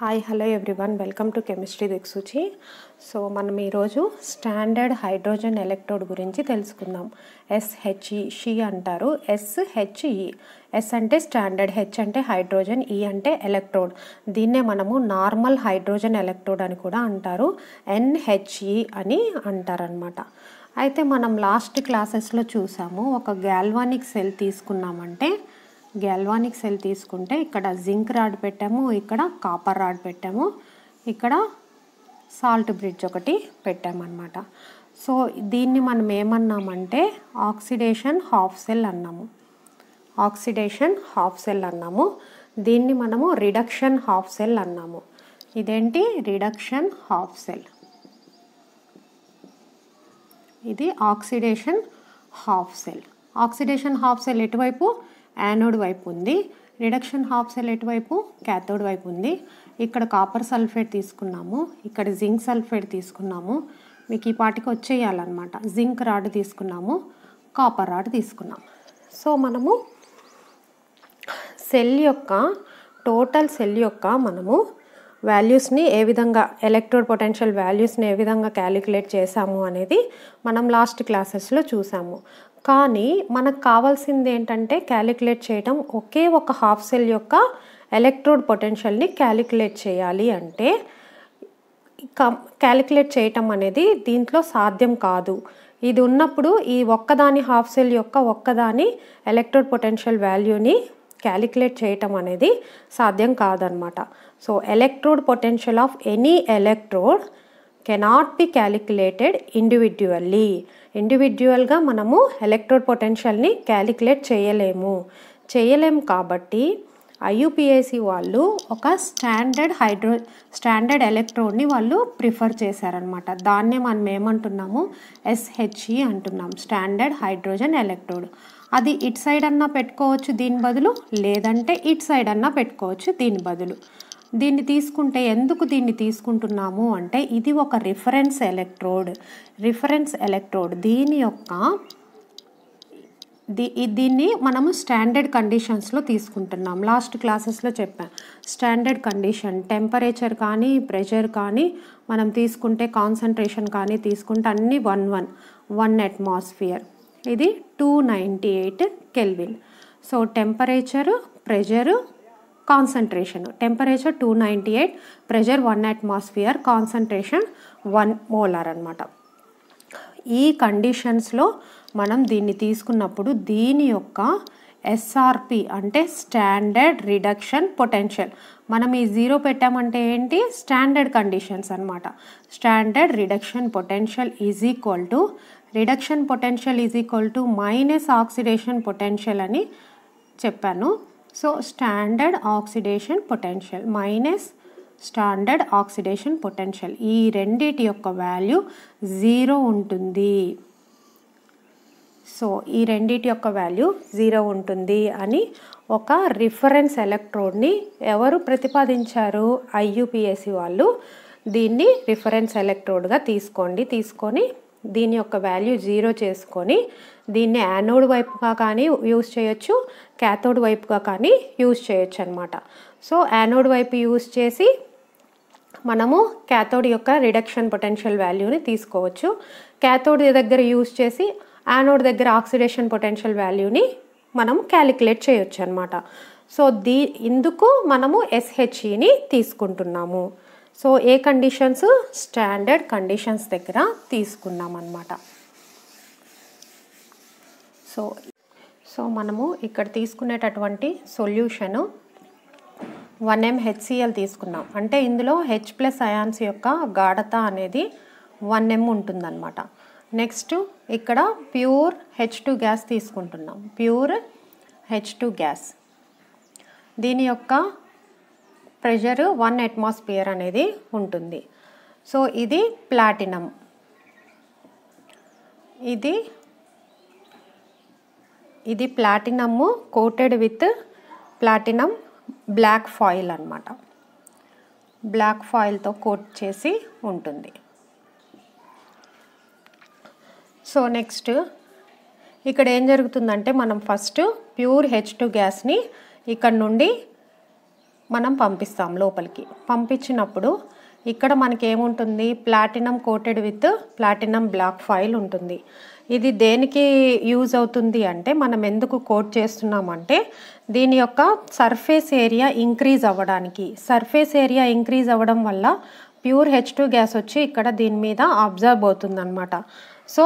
Hi hello everyone welcome to chemistry దిక్సూచి so మనం ఈరోజు స్టాండర్డ్ హైడ్రోజన్ ఎలక్ట్రోడ్ గురించి తెలుసుకుందాం. ఎస్హెచ్ఈ షీ అంటారు. ఎస్హెచ్ఈ ఎస్ అంటే స్టాండర్డ్ హెచ్ అంటే హైడ్రోజన్ ఈ e అంటే ఎలక్ట్రోడ్ దీన్నే మనము నార్మల్ హైడ్రోజన్ ఎలక్ట్రోడ్ అని కూడా అంటారు. ఎన్హెచ్ఈ అని అంటారనమాట అయితే మనం లాస్ట్ క్లాసెస్లో చూసాము. ఒక గ్యాల్వానిక్ సెల్ తీసుకున్నామంటే గ్యాల్వానిక్ సెల్ తీసుకుంటే ఇక్కడ జింక్ రాడ్ పెట్టాము ఇక్కడ కాపర్ రాడ్ పెట్టాము ఇక్కడ సాల్ట్ బ్రిడ్జ్ ఒకటి పెట్టామన్నమాట. సో దీన్ని మనం ఏమన్నామంటే ఆక్సిడేషన్ హాఫ్ సెల్ అన్నాము. ఆక్సిడేషన్ హాఫ్ సెల్ అన్నాము. దీన్ని మనము రిడక్షన్ హాఫ్ సెల్ అన్నాము. ఇదేంటి? Reduction half cell. ఇది oxidation half cell. Oxidation half cell ఎటువైపు? యానోడ్ వైపు ఉంది. రిడక్షన్ హాఫ్ సెల్ ఎటువైపు క్యాథోడ్ వైపు ఉంది. ఇక్కడ కాపర్ సల్ఫేట్ తీసుకున్నాము. ఇక్కడ జింక్ సల్ఫేట్ తీసుకున్నాము. మీకు ఈ పాటికి వచ్చేయాలన్నమాట. జింక్ రాడ్ తీసుకున్నాము. కాపర్ రాడ్ తీసుకున్నాం సో మనము సెల్ యొక్క టోటల్ సెల్ యొక్క మనము వాల్యూస్ని ఏ విధంగా ఎలక్ట్రోడ్ పొటెన్షియల్ వాల్యూస్ని ఏ విధంగా క్యాలిక్యులేట్ చేసాము అనేది మనం లాస్ట్ క్లాసెస్లో చూసాము కానీ మనకు కావాల్సింది ఏంటంటే క్యాలిక్యులేట్ చేయడం ఒకే ఒక హాఫ్ సెల్ యొక్క ఎలక్ట్రోడ్ పొటెన్షియల్ని క్యాలిక్యులేట్ చేయాలి అంటే క్యాలిక్యులేట్ చేయటం అనేది దీంట్లో సాధ్యం కాదు. ఇది ఉన్నప్పుడు ఈ ఒక్కదాని హాఫ్ సెల్ యొక్క ఒక్కదాని ఎలక్ట్రోడ్ పొటెన్షియల్ వాల్యూని క్యాలిక్యులేట్ చేయటం అనేది సాధ్యం కాదనమాట. So electrode potential of any electrode cannot be calculated individually. ఇండివిడ్యువల్గా మనము ఎలక్ట్రోడ్ పొటెన్షియల్ని క్యాలిక్యులేట్ చేయలేము. చేయలేము కాబట్టి ఐయుపిఎసి వాళ్ళు ఒక స్టాండర్డ్ హైడ్రో స్టాండర్డ్ ఎలక్ట్రోడ్ని వాళ్ళు ప్రిఫర్ చేశారనమాట. దాన్నే మనం ఏమంటున్నాము? ఎస్హెచ్ఈ అంటున్నాం. Standard hydrogen electrode. అది ఇట్ సైడ్ అన్నా పెట్టుకోవచ్చు దీని బదులు లేదంటే ఇట్ సైడ్ అన్నా పెట్టుకోవచ్చు దీని బదులు. దీన్ని తీసుకుంటే ఎందుకు దీన్ని తీసుకుంటున్నాము అంటే ఇది ఒక రిఫరెన్స్ ఎలక్ట్రోడ్. Reference electrode. దీని యొక్క దీ దీన్ని మనము స్టాండర్డ్ కండిషన్స్లో తీసుకుంటున్నాం. లాస్ట్ క్లాసెస్లో చెప్పాం. Standard condition. టెంపరేచర్ కానీ ప్రెషర్ కానీ మనం తీసుకుంటే కాన్సన్ట్రేషన్ కానీ తీసుకుంటే అన్నీ వన్ వన్. One atmosphere. ఇది two ninety eight kelvin so temperature pressure concentration temperature two ninety eight pressure one atmosphere concentration one molar అనమాట ఈ కండిషన్స్లో మనం దీన్ని తీసుకున్నప్పుడు దీని యొక్క ఎస్ఆర్పి అంటే స్టాండర్డ్ రిడక్షన్ పొటెన్షియల్ మనం ఈ జీరో పెట్టామంటే ఏంటి? స్టాండర్డ్ కండిషన్స్ అనమాట standard reduction potential is equal to reduction potential is equal to minus oxidation potential అని చెప్పాను. So standard oxidation potential minus standard oxidation potential ఈ రెండిటి యొక్క వాల్యూ జీరో ఉంటుంది. సో ఈ రెండిటి యొక్క వాల్యూ జీరో ఉంటుంది అని ఒక రిఫరెన్స్ ఎలక్ట్రోడ్ని ఎవరు ప్రతిపాదించారు? ఐయుపిఎస్సి వాళ్ళు. దీన్ని రిఫరెన్స్ ఎలక్ట్రోడ్గా తీసుకోండి. తీసుకొని దీని యొక్క వాల్యూ జీరో చేసుకొని దీన్ని యానోడ్ వైపుగా కానీ యూజ్ చేయొచ్చు క్యాథోడ్ వైపుగా కానీ యూజ్ చేయొచ్చు అనమాట సో యానోడ్ వైపు యూజ్ చేసి మనము క్యాథోడ్ యొక్క రిడక్షన్ పొటెన్షియల్ వాల్యూని తీసుకోవచ్చు. క్యాథోడ్ దగ్గర యూజ్ చేసి యానోడ్ దగ్గర ఆక్సిడేషన్ పొటెన్షియల్ వాల్యూని మనం క్యాలిక్యులేట్ చేయొచ్చు అనమాట సో దీ ఇందుకు మనము ఎస్హెచ్ఈని తీసుకుంటున్నాము. సో ఏ కండిషన్స్ స్టాండర్డ్ కండిషన్స్ దగ్గర తీసుకున్నాం అనమాట సో సో మనము ఇక్కడ తీసుకునేటటువంటి సొల్యూషను వన్ ఎం హెచ్సిఎల్ తీసుకున్నాం. అంటే ఇందులో హెచ్ ప్లస్ అయాన్స్ యొక్క గాఢత అనేది వన్ ఎం ఉంటుందన్నమాట. నెక్స్ట్ ఇక్కడ ప్యూర్ హెచ్ టూ గ్యాస్ తీసుకుంటున్నాం. ప్యూర్ హెచ్ టూ గ్యాస్ దీని యొక్క ప్రెషర్ వన్ అట్మాస్ఫియర్ అనేది ఉంటుంది. సో ఇది ప్లాటినం. ఇది ఇది platinum coated with platinum black foil అనమాట బ్లాక్ ఫాయిల్తో కోట్ చేసి ఉంటుంది. సో నెక్స్ట్ ఇక్కడ ఏం జరుగుతుందంటే మనం ఫస్ట్ ప్యూర్ హెచ్ టూ గ్యాస్ని ఇక్కడ నుండి మనం పంపిస్తాం లోపలికి. పంపించినప్పుడు ఇక్కడ మనకి ఏముంటుంది platinum coated with platinum black foil ఉంటుంది. ఇది దేనికి యూజ్ అవుతుంది అంటే మనం ఎందుకు కోట్ చేస్తున్నామంటే దీని యొక్క సర్ఫేస్ ఏరియా ఇంక్రీజ్ అవ్వడానికి. సర్ఫేస్ ఏరియా ఇంక్రీజ్ అవ్వడం వల్ల ప్యూర్ హెచ్ టూ గ్యాస్ వచ్చి ఇక్కడ దీని మీద అబ్జర్వ్ అవుతుంది అనమాట సో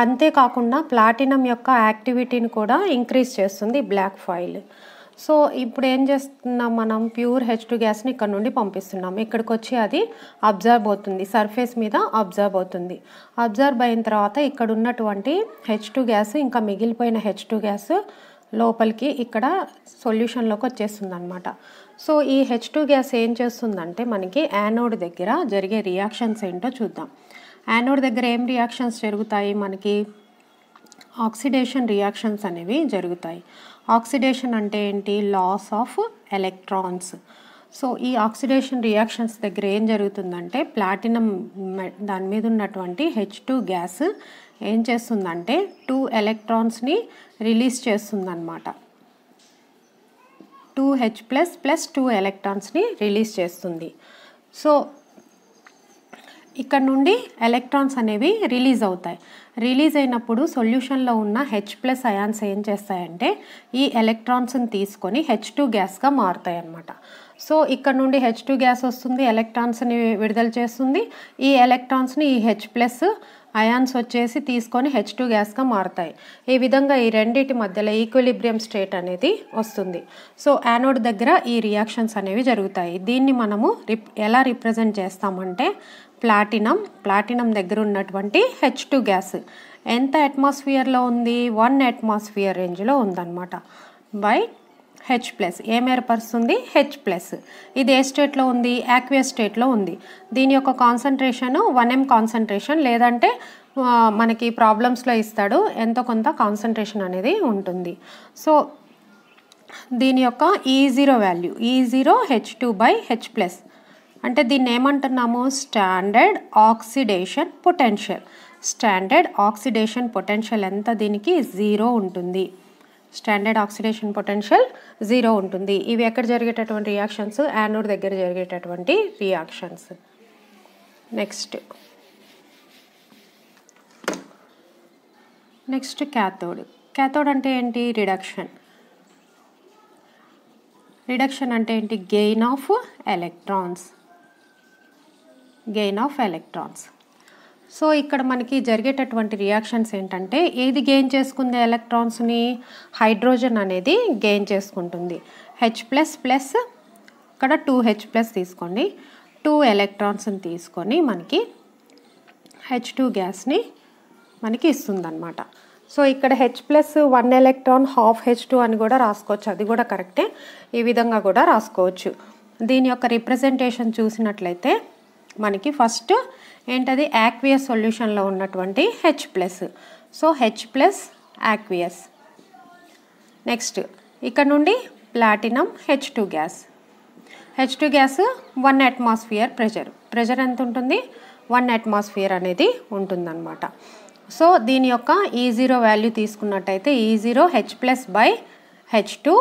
అంతేకాకుండా ప్లాటినం యొక్క యాక్టివిటీని కూడా ఇంక్రీజ్ చేస్తుంది బ్లాక్ ఫైల్. సో ఇప్పుడు ఏం చేస్తున్నాం మనం? ప్యూర్ హెచ్ టూ గ్యాస్ని ఇక్కడ నుండి పంపిస్తున్నాం. ఇక్కడికి వచ్చి అది అబ్జర్బ్ అవుతుంది. సర్ఫేస్ మీద అబ్జర్బ్ అవుతుంది. అబ్జర్బ్ అయిన తర్వాత ఇక్కడ ఉన్నటువంటి హెచ్ టూ గ్యాస్ ఇంకా మిగిలిపోయిన హెచ్ టూ గ్యాస్ లోపలికి ఇక్కడ సొల్యూషన్లోకి వచ్చేస్తుంది అనమాట సో ఈ హెచ్ టూ గ్యాస్ ఏం చేస్తుందంటే మనకి యానోడ్ దగ్గర జరిగే రియాక్షన్స్ ఏంటో చూద్దాం. యానోడ్ దగ్గర ఏం రియాక్షన్స్ జరుగుతాయి? మనకి ఆక్సిడేషన్ రియాక్షన్స్ అనేవి జరుగుతాయి. ఆక్సిడేషన్ అంటే ఏంటి? Loss of electrons. సో ఈ ఆక్సిడేషన్ రియాక్షన్స్ దగ్గర ఏం జరుగుతుందంటే ప్లాటినం దాని మీద ఉన్నటువంటి హెచ్ టూ గ్యాస్ ఏం చేస్తుందంటే టూ ఎలక్ట్రాన్స్ని రిలీజ్ చేస్తుందన్నమాట. Two H plus plus two ఎలక్ట్రాన్స్ని release చేస్తుంది. సో ఇక్కడ నుండి ఎలక్ట్రాన్స్ అనేవి రిలీజ్ అవుతాయి. రిలీజ్ అయినప్పుడు సొల్యూషన్లో ఉన్న హెచ్ ప్లస్ అయాన్స్ ఏం చేస్తాయంటే ఈ ఎలక్ట్రాన్స్ని తీసుకొని హెచ్ టూ గ్యాస్గా మారుతాయి అన్నమాట సో ఇక్కడ నుండి హెచ్ టూ గ్యాస్ వస్తుంది ఎలక్ట్రాన్స్ని విడుదల చేస్తుంది. ఈ ఎలక్ట్రాన్స్ని ఈ హెచ్ ప్లస్ అయాన్స్ వచ్చేసి తీసుకొని హెచ్ టూ గ్యాస్గా మారుతాయి. ఈ విధంగా ఈ రెండింటి మధ్యలో ఈక్విలిబ్రియం స్టేట్ అనేది వస్తుంది. సో యానోడ్ దగ్గర ఈ రియాక్షన్స్ అనేవి జరుగుతాయి. దీన్ని మనము రిప్ ఎలా రిప్రజెంట్ చేస్తామంటే ప్లాటినం ప్లాటినం దగ్గర ఉన్నటువంటి హెచ్ టూ గ్యాస్. ఎంత అట్మాస్ఫియర్లో ఉంది? వన్ అట్మాస్ఫియర్ రేంజ్లో ఉందన్నమాట. బై హెచ్ ప్లస్ ఏం ఏర్పరుస్తుంది? హెచ్ ప్లస్ ఇది ఏ స్టేట్లో ఉంది? యాక్వియస్ స్టేట్లో ఉంది. దీని యొక్క కాన్సన్ట్రేషన్ వన్ ఎం కాన్సన్ట్రేషన్ లేదంటే మనకి ప్రాబ్లమ్స్లో ఇస్తాడు. ఎంతో కొంత కాన్సన్ట్రేషన్ అనేది ఉంటుంది. సో దీని యొక్క E zero value E zero H two by H plus అంటే దీన్ని ఏమంటున్నాము? Standard oxidation potential. Standard oxidation potential ఎంత దీనికి? జీరో ఉంటుంది. స్టాండర్డ్ ఆక్సిడేషన్ పొటెన్షియల్ జీరో ఉంటుంది. ఇవి ఎక్కడ జరిగేటటువంటి రియాక్షన్స్? యానోడ్ దగ్గర జరిగేటటువంటి reactions. Next. Next cathode cathode అంటే ఏంటి? రిడక్షన్. రిడక్షన్ అంటే ఏంటి? Gain of electrons. Gain of electrons so ఇక్కడ మనకి జరిగేటటువంటి రియాక్షన్స్ ఏంటంటే ఏది గెయిన్ చేసుకుంది ఎలక్ట్రాన్స్ని హైడ్రోజన్ అనేది గెయిన్ చేసుకుంటుంది. హెచ్ ప్లస్ ప్లస్ ఇక్కడ టూ హెచ్ ప్లస్ తీసుకోండి. టూ ఎలక్ట్రాన్స్ని తీసుకొని మనకి హెచ్ టూ గ్యాస్ని మనకి ఇస్తుందన్నమాట. సో ఇక్కడ H plus one electron half H two అని కూడా రాసుకోవచ్చు. అది కూడా కరెక్టే ఈ విధంగా కూడా రాసుకోవచ్చు. దీని యొక్క రిప్రజెంటేషన్ చూసినట్లయితే మనకి ఫస్ట్ ఏంటది? యాక్వియస్ సొల్యూషన్లో ఉన్నటువంటి H plus so H plus aqueous next ఇక్కడ నుండి platinum H two gas H two gas one atmosphere pressure pressure ఎంత ఉంటుంది? వన్ అట్మాస్ఫియర్ అనేది ఉంటుందన్నమాట. సో దీని యొక్క ఈ జీరో వాల్యూ తీసుకున్నట్టయితే E zero H plus by H two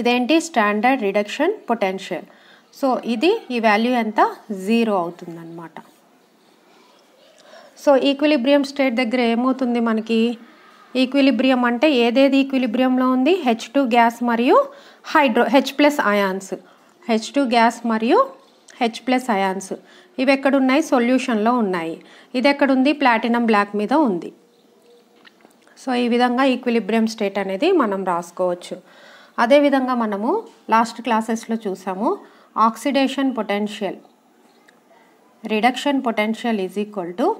ఇదేంటి? స్టాండర్డ్ రిడక్షన్ పొటెన్షియల్ సో ఇది ఈ వాల్యూ ఎంత? జీరో అవుతుందన్నమాట. సో ఈక్విలిబ్రియం స్టేట్ దగ్గర ఏమవుతుంది మనకి? ఈక్విలిబ్రియం అంటే ఏదేది ఈక్విలిబ్రియంలో ఉంది? హెచ్ టూ గ్యాస్ మరియు hydro H plus ions. H two gas మరియు హెచ్ ప్లస్ అయాన్స్. ఇవి ఎక్కడున్నాయి సొల్యూషన్లో ఉన్నాయి. ఇది ఎక్కడుంది ప్లాటినం బ్లాక్ మీద ఉంది. సో ఈ విధంగా ఈక్విలిబ్రియం స్టేట్ అనేది మనం రాసుకోవచ్చు. అదేవిధంగా మనము లాస్ట్ క్లాసెస్లో చూసాము. Oxidation potential reduction potential is equal to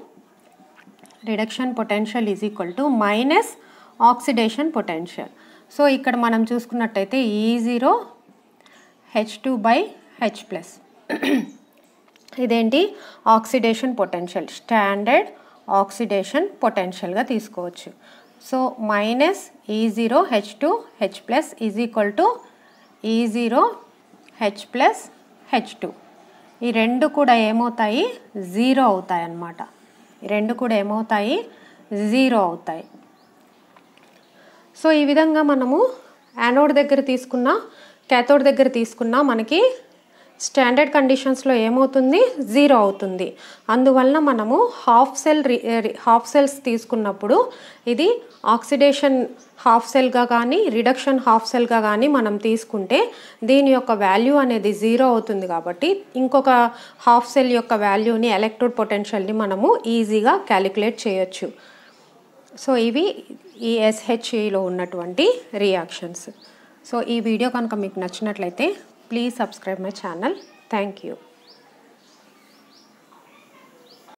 reduction potential is equal to minus oxidation potential so ఇక్కడ మనం చూసుకున్నట్టయితే ఈ zero H two by H plus ఇదేంటి? ఆక్సిడేషన్ పొటెన్షియల్ స్టాండర్డ్ ఆక్సిడేషన్ పొటెన్షియల్గా తీసుకోవచ్చు. So minus E zero H two H plus is equal to E zero H plus H two ఈ రెండు కూడా ఏమవుతాయి? జీరో అవుతాయి అన్నమాట. ఈ రెండు కూడా ఏమవుతాయి? జీరో అవుతాయి. సో ఈ విధంగా మనము యానోడ్ దగ్గర తీసుకున్న క్యాథోడ్ దగ్గర తీసుకున్న మనకి స్టాండర్డ్ కండిషన్స్లో ఏమవుతుంది? జీరో అవుతుంది. అందువలన మనము హాఫ్ సెల్ హాఫ్ సెల్స్ తీసుకున్నప్పుడు ఇది ఆక్సిడేషన్ హాఫ్ సెల్గా కానీ రిడక్షన్ హాఫ్ సెల్గా కానీ మనం తీసుకుంటే దీని యొక్క వాల్యూ అనేది జీరో అవుతుంది కాబట్టి ఇంకొక హాఫ్ సెల్ యొక్క వాల్యూని ఎలక్ట్రోడ్ పొటెన్షియల్ని మనము ఈజీగా క్యాలిక్యులేట్ చేయొచ్చు. సో ఇవి ఈ ఎస్హెచ్ఈలో ఉన్నటువంటి రియాక్షన్స్. సో ఈ వీడియో కనుక మీకు నచ్చినట్లయితే Please subscribe my channel. Thank you.